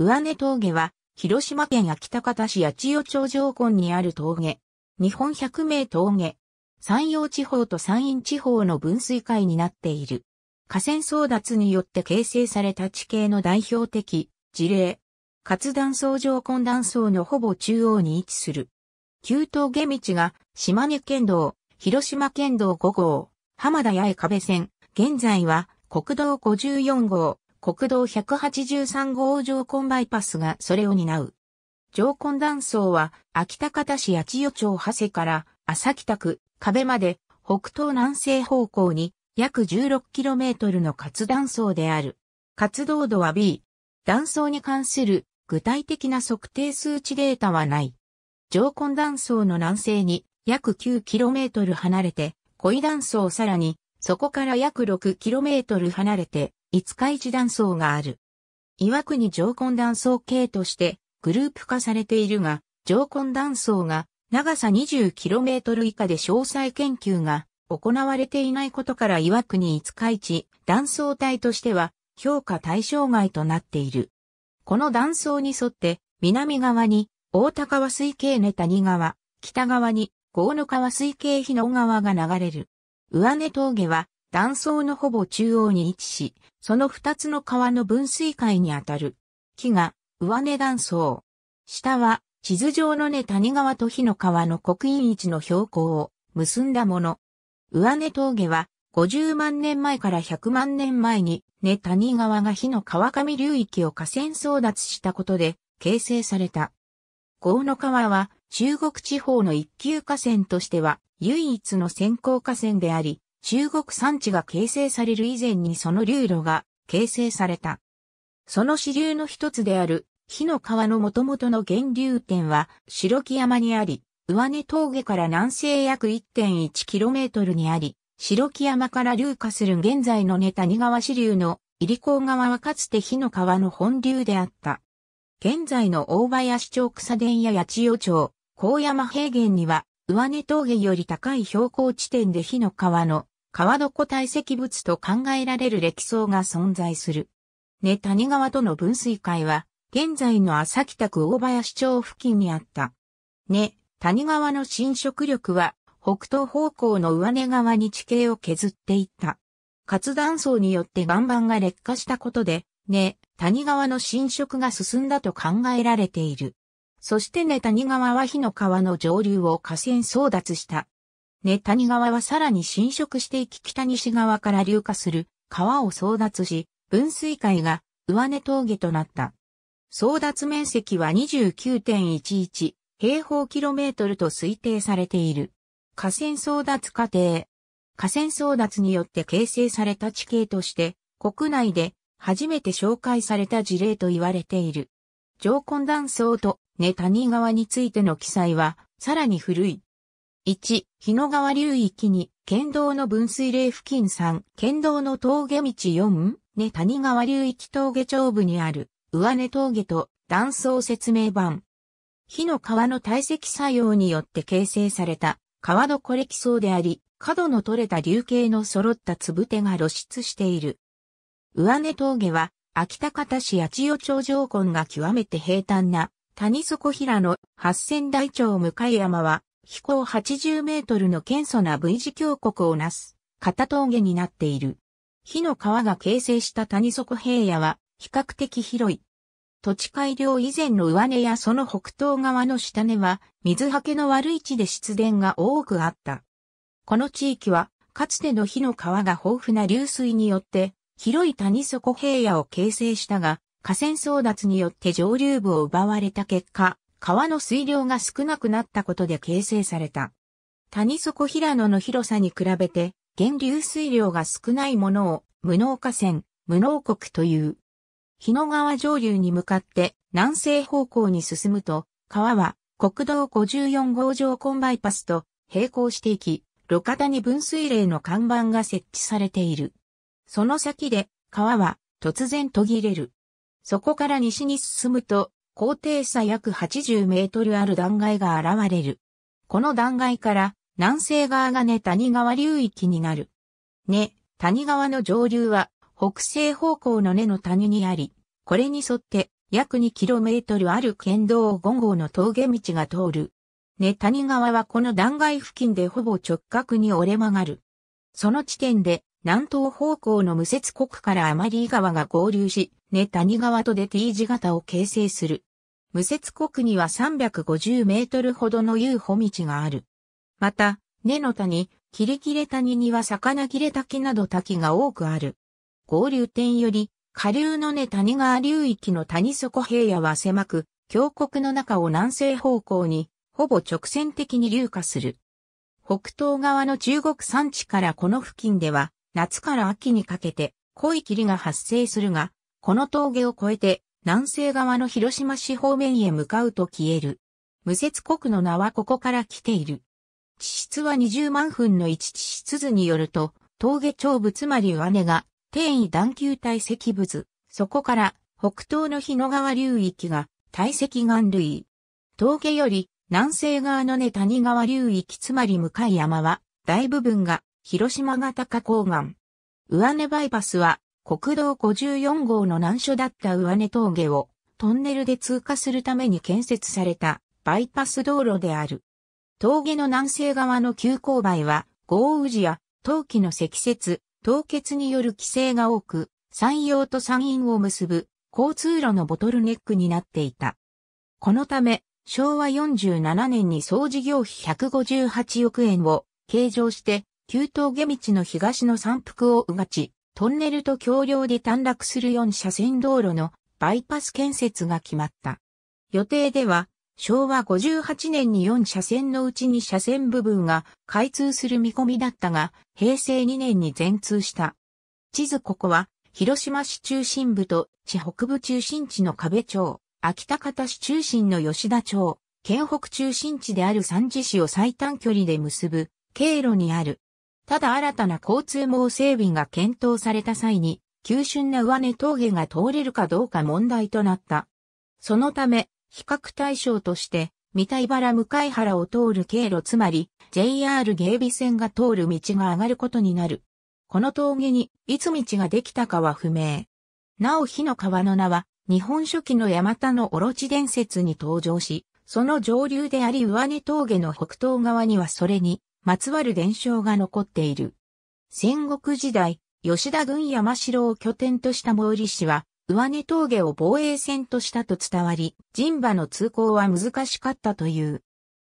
上根峠は、広島県秋田市八千代町上根にある峠。日本百名峠。山陽地方と山陰地方の分水海になっている。河川争奪によって形成された地形の代表的事例。活断層上根断層のほぼ中央に位置する。旧峠道が島根県道、広島県道5号、浜田八重壁線、現在は国道54号、国道183号上根バイパスがそれを担う。上根断層は秋田方市八千代町長谷から朝北区壁まで北東南西方向に約 16km の活断層である。活動度は B。断層に関する具体的な測定数値データはない。上根断層の南西に約 9km 離れて、恋断層さらにそこから約 6km 離れて五日市断層がある。岩国上根断層系としてグループ化されているが、上根断層が長さ 20km 以下で詳細研究が行われていないことから岩国五日市断層帯としては評価対象外となっている。この断層に沿って南側に大高川水系根谷川、北側に河野川水系日野川が流れる。上根峠は断層のほぼ中央に位置し、その二つの川の分水海にあたる。木が上根断層。下は地図上の根谷川と日の川の刻印一の標高を結んだもの。上根峠は50万年前から100万年前に根谷川が火の川上流域を河川争奪したことで形成された。河野川は中国地方の一級河川としては唯一の先行河川であり、中国山地が形成される以前にその流路が形成された。その支流の一つである、火の川の元々の源流点は、白木山にあり、上根峠から南西約 1.1km にあり、白木山から流下する現在の根谷川支流の入港川はかつて火の川の本流であった。現在の大林町草田や八千代町、高山平原には、上根峠より高い標高地点で火の川の川床堆積物と考えられる歴層が存在する。根谷川との分水海は、現在の朝北区大林町付近にあった。根谷川の侵食力は、北東方向の上根川に地形を削っていった。活断層によって岩盤が劣化したことで、根谷川の侵食が進んだと考えられている。そして根谷川は火の川の上流を河川争奪した。根谷川はさらに侵食していき北西側から流下する川を争奪し、分水海が上根峠となった。争奪面積は29.11平方キロメートルと推定されている。河川争奪過程。河川争奪によって形成された地形として、国内で初めて紹介された事例と言われている。上根断層と根谷川についての記載は、さらに古い。1、日野川流域に、県道の分水嶺付近3、県道の峠道4、ね谷川流域峠頂部にある、上根峠と断層説明版。火の川の堆積作用によって形成された川床歴層であり、角の取れた流形の揃った粒手が露出している。上根峠は、秋田方市八千代町上根が極めて平坦な、谷底平の八千大町向山は、飛行80メートルの堅素な V 字峡谷をなす、片峠になっている。火の川が形成した谷底平野は比較的広い。土地改良以前の上根やその北東側の下根は水はけの悪い地で湿田が多くあった。この地域はかつての火の川が豊富な流水によって広い谷底平野を形成したが河川争奪によって上流部を奪われた結果、川の水量が少なくなったことで形成された。谷底平野の広さに比べて、源流水量が少ないものを無能河川、無能国という。日野川上流に向かって南西方向に進むと、川は国道54号上コンバイパスと並行していき、路肩に分水嶺の看板が設置されている。その先で川は突然途切れる。そこから西に進むと高低差約80メートルある断崖が現れる。この断崖から南西側が根谷川流域になる。根谷川の上流は北西方向の根の谷にあり、これに沿って約 2km ある県道5号の峠道が通る。根谷川はこの断崖付近でほぼ直角に折れ曲がる。その地点で南東方向の無節国からマリー川が合流し、根谷川とで T 字型を形成する。無節国には350メートルほどの遊歩道がある。また、根の谷、キリキレ谷には魚切れ滝など滝が多くある。合流点より、下流の根谷川流域の谷底平野は狭く、峡谷の中を南西方向に、ほぼ直線的に流下する。北東側の中国山地からこの付近では、夏から秋にかけて濃い霧が発生するが、この峠を越えて南西側の広島市方面へ向かうと消える。無節国の名はここから来ている。地質は20万分の1地質図によると、峠頂部つまり上根が、転移段丘体積物、そこから北東の日野川流域が体積岩類。峠より南西側の根谷川流域つまり向かい山は大部分が広島型花高岩。上根バイパスは国道54号の難所だった上根峠をトンネルで通過するために建設されたバイパス道路である。峠の南西側の急勾配は、豪雨時や冬季の積雪、凍結による規制が多く、山陽と山陰を結ぶ交通路のボトルネックになっていた。このため、昭和47年に総事業費158億円を計上して、旧峠道の東の山腹をうがち、トンネルと橋梁で短絡する4車線道路のバイパス建設が決まった。予定では、昭和58年に4車線のうち2車線部分が開通する見込みだったが、平成2年に全通した。地図ここは、広島市中心部と地北部中心地の壁町、秋田方市中心の吉田町、県北中心地である三次市を最短距離で結ぶ経路にある。ただ新たな交通網整備が検討された際に、急峻な上根峠が通れるかどうか問題となった。そのため、比較対象として、三田原向原を通る経路つまり JR 芸備線が通る道が上がることになる。この峠にいつ道ができたかは不明。なお火の川の名は日本書紀の山田のオロチ伝説に登場し、その上流であり上根峠の北東側にはそれにまつわる伝承が残っている。戦国時代、吉田軍山城を拠点とした毛利氏は上根峠を防衛線としたと伝わり、陣馬の通行は難しかったという。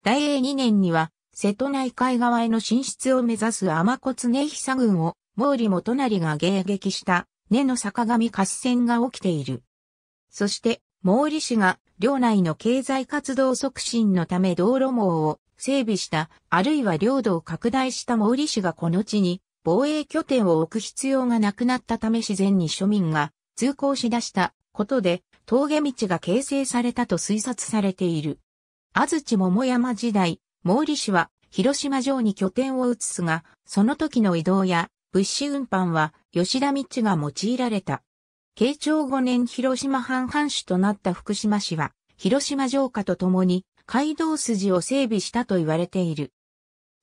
大英2年には、瀬戸内海側への進出を目指す天骨根久軍を、毛利元就が迎撃した根の坂上合戦が起きている。そして、毛利氏が領内の経済活動促進のため道路網を整備した、あるいは領土を拡大した毛利氏がこの地に防衛拠点を置く必要がなくなったため自然に庶民が通行し出したことで峠道が形成されたと推察されている。安土桃山時代、毛利氏は広島城に拠点を移すが、その時の移動や物資運搬は吉田道が用いられた。慶長5年広島藩藩主となった福島氏は、広島城下と共に街道筋を整備したと言われている。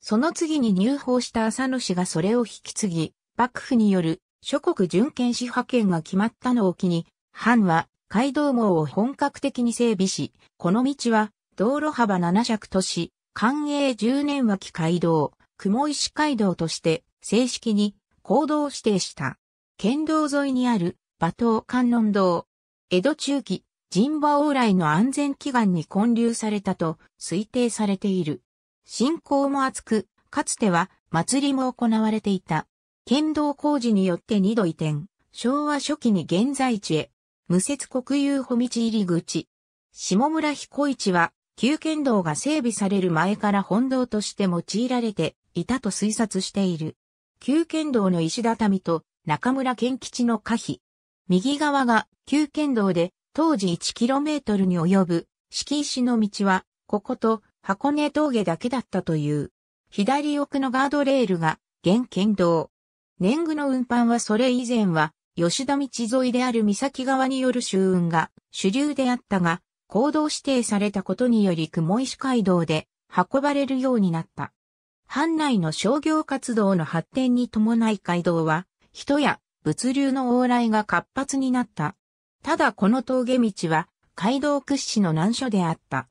その次に入法した浅野氏がそれを引き継ぎ、幕府による諸国巡検士派遣が決まったのを機に、藩は街道網を本格的に整備し、この道は道路幅7尺とし、寛永10年脇街道、雲石街道として正式に行動指定した。県道沿いにある馬頭観音堂。江戸中期、神馬往来の安全祈願に建立されたと推定されている。信仰も厚く、かつては祭りも行われていた。県道工事によって二度移転、昭和初期に現在地へ、無節国有歩道入り口。下村彦市は、旧県道が整備される前から本道として用いられていたと推察している。旧県道の石畳と中村県吉の可否。右側が旧県道で当時 1km に及ぶ敷石の道は、ここと箱根峠だけだったという。左奥のガードレールが現県道。年貢の運搬はそれ以前は、吉田道沿いである岬側による周運が主流であったが、行動指定されたことにより雲石街道で運ばれるようになった。藩内の商業活動の発展に伴い街道は、人や物流の往来が活発になった。ただこの峠道は街道屈指の難所であった。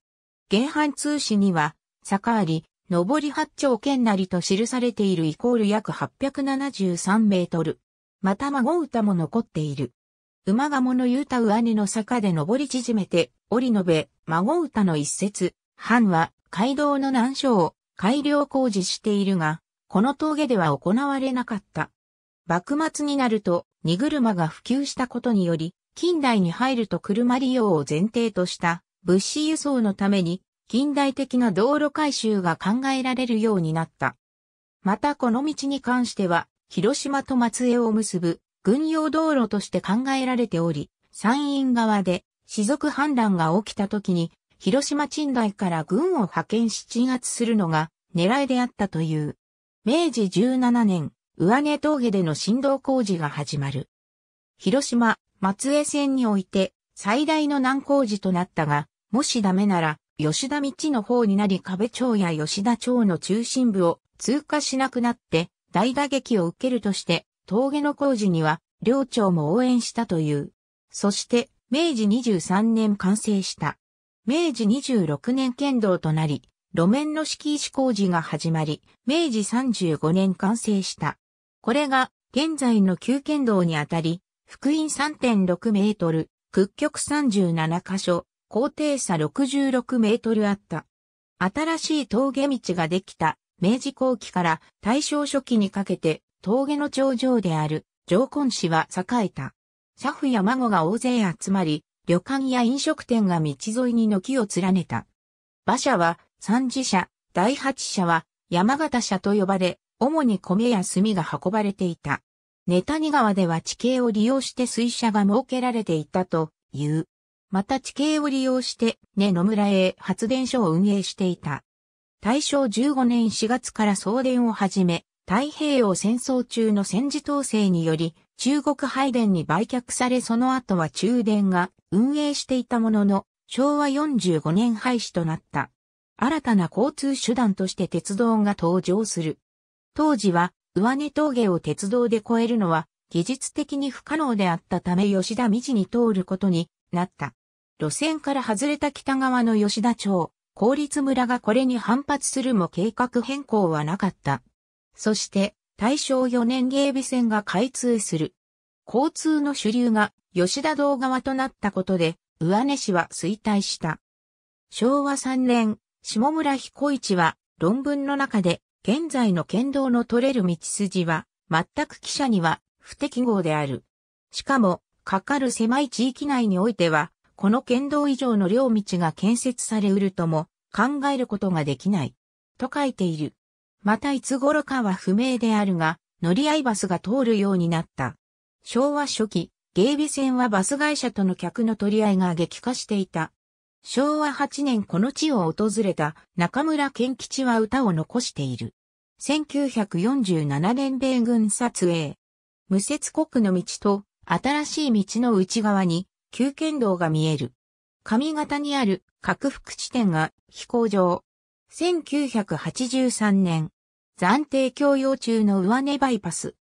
原版通史には、坂あり、上り八丁圏なりと記されているイコール約873メートル。また孫歌も残っている。馬鴨の言うた上根の坂で登り縮めて、折り延べ、孫歌の一節、藩は街道の難所を改良工事しているが、この峠では行われなかった。幕末になると、荷車が普及したことにより、近代に入ると車利用を前提とした物資輸送のために近代的な道路改修が考えられるようになった。またこの道に関しては、広島と松江を結ぶ軍用道路として考えられており、山陰側で士族反乱が起きた時に、広島鎮大から軍を派遣し鎮圧するのが狙いであったという。明治17年、上根峠での振動工事が始まる。広島、松江線において最大の難工事となったが、もしダメなら吉田道の方になり壁町や吉田町の中心部を通過しなくなって大打撃を受けるとして峠の工事には両町も応援したという。そして明治23年完成した。明治26年県道となり路面の敷石工事が始まり明治35年完成した。これが現在の旧県道にあたり福音3.6メートル、屈曲37箇所、高低差66メートルあった。新しい峠道ができた明治後期から大正初期にかけて峠の頂上である上根市は栄えた。車夫や孫が大勢集まり、旅館や飲食店が道沿いに軒を連ねた。馬車は三次車、第八車は山形車と呼ばれ、主に米や炭が運ばれていた。ネタニ川では地形を利用して水車が設けられていたという。また地形を利用して、根野村へ発電所を運営していた。大正15年4月から送電を始め、太平洋戦争中の戦時統制により、中国配電に売却されその後は中電が運営していたものの、昭和45年廃止となった。新たな交通手段として鉄道が登場する。当時は、上根峠を鉄道で越えるのは、技術的に不可能であったため吉田道に通ることになった。路線から外れた北側の吉田町、公立村がこれに反発するも計画変更はなかった。そして、大正4年芸備線が開通する。交通の主流が吉田道側となったことで、上根市は衰退した。昭和3年、下村彦一は論文の中で、現在の県道の取れる道筋は、全く汽車には不適合である。しかも、かかる狭い地域内においては、この県道以上の両道が建設されうるとも考えることができない。と書いている。またいつ頃かは不明であるが、乗り合いバスが通るようになった。昭和初期、芸備線はバス会社との客の取り合いが激化していた。昭和8年この地を訪れた中村健吉は歌を残している。1947年米軍撮影。無節国の道と新しい道の内側に旧県道が見える。上方にある核福地点が飛行場。1983年、暫定供用中の上根バイパス。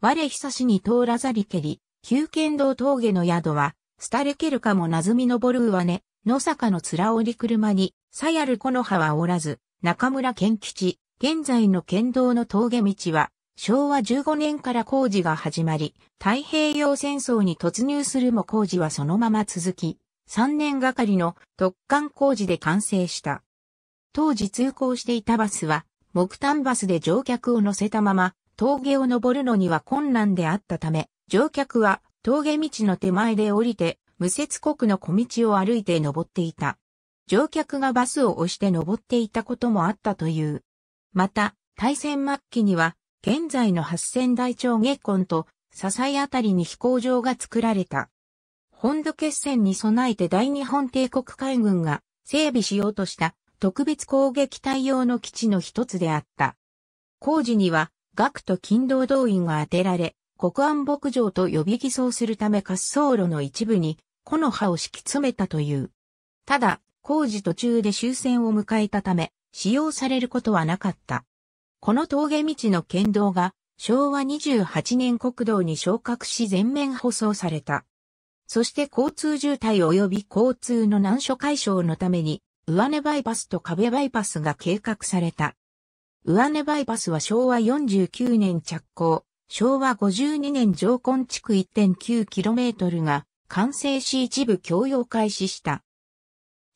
我久しに通らざりけり、旧県道峠の宿は、スタレケルかもなずみ登る上根、野坂の面折り車に、さやるこの葉はおらず、中村健吉、現在の県道の峠道は、昭和15年から工事が始まり、太平洋戦争に突入するも工事はそのまま続き、3年がかりの特艦工事で完成した。当時通行していたバスは、木炭バスで乗客を乗せたまま、峠を登るのには困難であったため、乗客は峠道の手前で降りて、無節国の小道を歩いて登っていた。乗客がバスを押して登っていたこともあったという。また、大戦末期には現在の八千大町下根と笹井あたりに飛行場が作られた。本土決戦に備えて大日本帝国海軍が整備しようとした特別攻撃隊用の基地の一つであった。工事には学と勤労動員が当てられ、国安牧場と予備偽装するため滑走路の一部に木の葉を敷き詰めたという。ただ、工事途中で終戦を迎えたため、使用されることはなかった。この峠道の県道が昭和28年国道に昇格し全面舗装された。そして交通渋滞及び交通の難所解消のために、上根バイパスと壁バイパスが計画された。上根バイパスは昭和49年着工、昭和52年上根地区 1.9km が完成し一部供用開始した。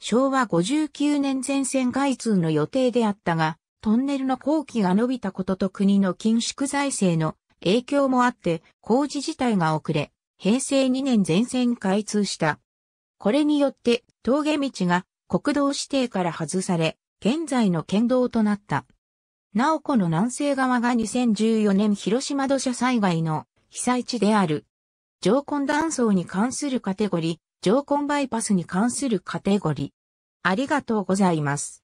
昭和59年全線開通の予定であったが、トンネルの工期が伸びたことと国の緊縮財政の影響もあって工事自体が遅れ、平成2年全線開通した。これによって峠道が国道指定から外され、現在の県道となった。なおこの南西側が2014年広島土砂災害の被災地である。上根断層に関するカテゴリー、上根バイパスに関するカテゴリ。ありがとうございます。